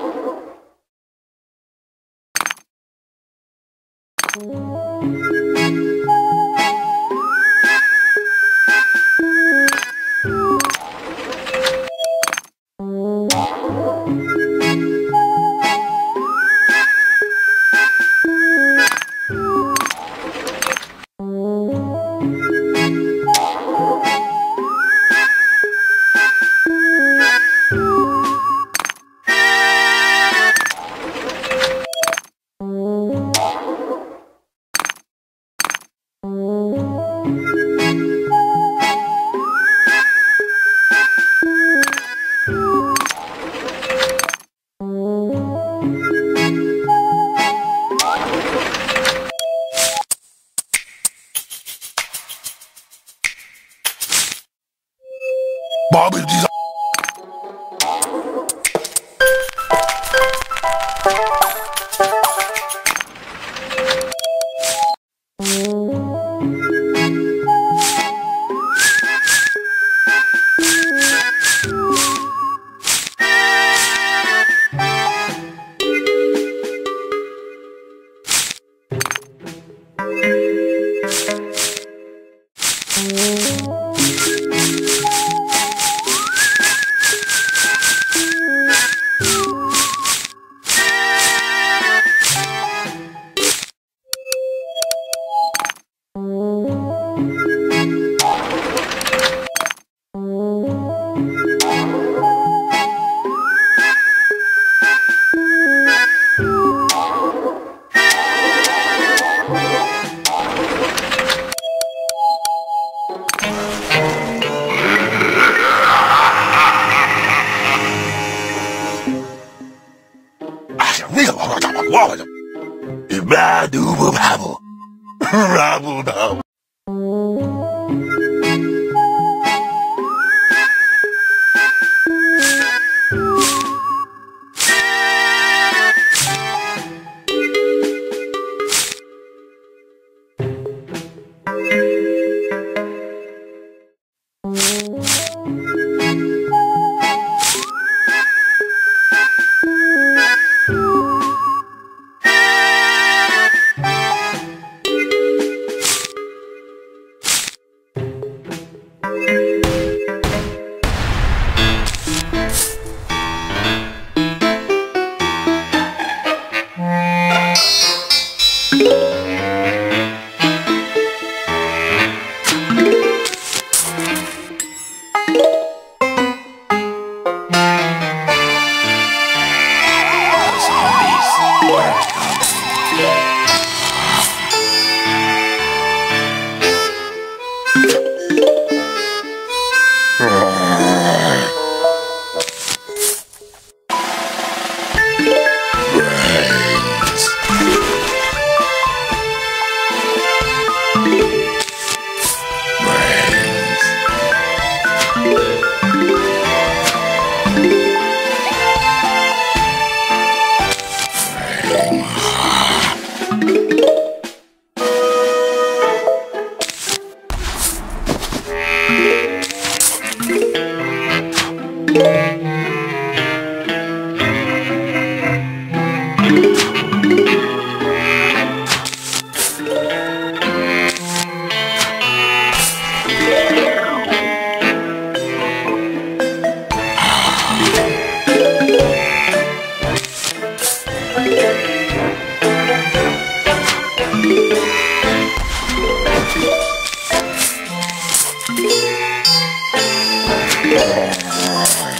Thank you. Bobby, these Rabble, rabble. rabble. Oh,